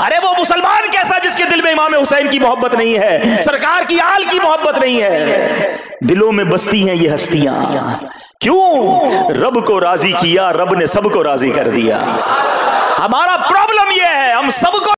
अरे वो मुसलमान कैसा जिसके दिल में इमाम हुसैन की मोहब्बत नहीं है? सरकार की आल की मोहब्बत नहीं है। दिलों में बसती हैं ये हस्तियाँ। क्यों? रब को राज़ी किया, रब ने सबको राज़ी कर दिया। हमारा प्रॉब्लम यह है, हम सबको